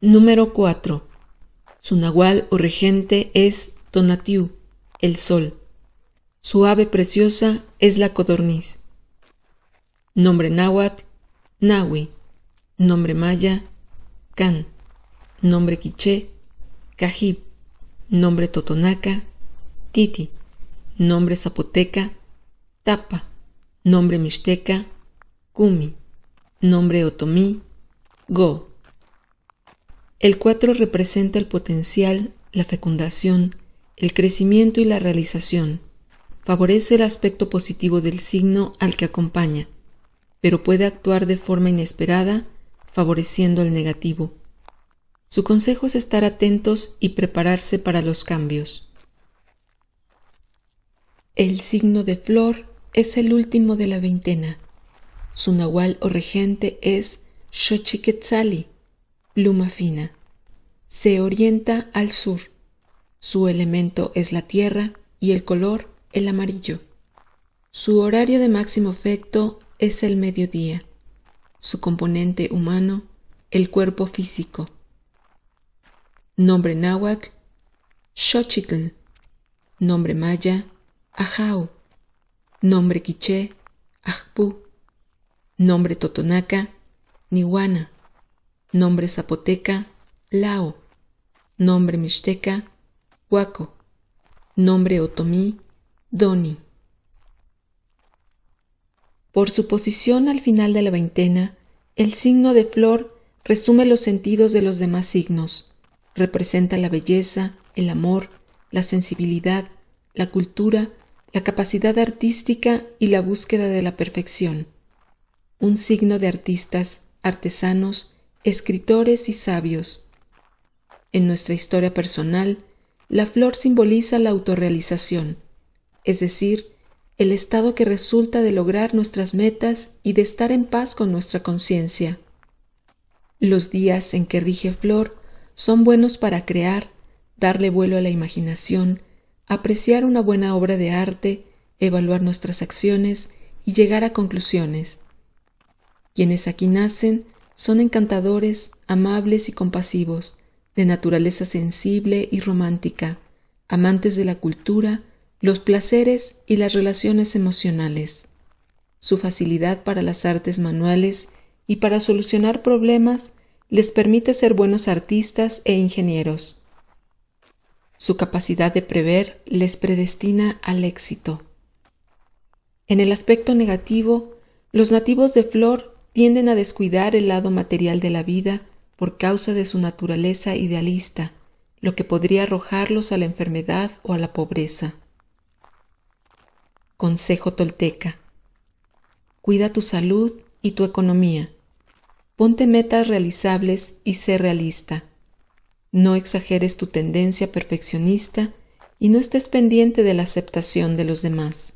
Número 4. Su nahual o regente es Tonatiu, el sol. Su ave preciosa es la codorniz. Nombre náhuatl, Nahui. Nombre maya, Can. Nombre quiché, Cajib. Nombre totonaca, Titi. Nombre zapoteca, Tapa. Nombre mixteca, Kumi. Nombre otomí, Go. El 4 representa el potencial, la fecundación, el crecimiento y la realización. Favorece el aspecto positivo del signo al que acompaña, pero puede actuar de forma inesperada, favoreciendo el negativo. Su consejo es estar atentos y prepararse para los cambios. El signo de flor es el último de la veintena. Su nahual o regente es Xochiquetzali, pluma fina. Se orienta al sur. Su elemento es la tierra y el color el amarillo. Su horario de máximo efecto es el mediodía. Su componente humano, el cuerpo físico. Nombre náhuatl, Xochitl. Nombre maya, Ajau. Nombre quiché, Ajpu. Nombre totonaca, Nihuana. Nombre zapoteca, Lao. Nombre mixteca, Huaco. Nombre otomí, Doni. Por su posición al final de la veintena, el signo de flor resume los sentidos de los demás signos. Representa la belleza, el amor, la sensibilidad, la cultura, la capacidad artística y la búsqueda de la perfección. Un signo de artistas, artesanos, escritores y sabios. En nuestra historia personal, la flor simboliza la autorrealización, es decir, el estado que resulta de lograr nuestras metas y de estar en paz con nuestra conciencia. Los días en que rige flor son buenos para crear, darle vuelo a la imaginación, apreciar una buena obra de arte, evaluar nuestras acciones y llegar a conclusiones. Quienes aquí nacen son encantadores, amables y compasivos, de naturaleza sensible y romántica, amantes de la cultura, los placeres y las relaciones emocionales. Su facilidad para las artes manuales y para solucionar problemas les permite ser buenos artistas e ingenieros. Su capacidad de prever les predestina al éxito. En el aspecto negativo, los nativos de Flor tienden a descuidar el lado material de la vida por causa de su naturaleza idealista, lo que podría arrojarlos a la enfermedad o a la pobreza. Consejo tolteca. Cuida tu salud y tu economía. Ponte metas realizables y sé realista. No exageres tu tendencia perfeccionista y no estés pendiente de la aceptación de los demás.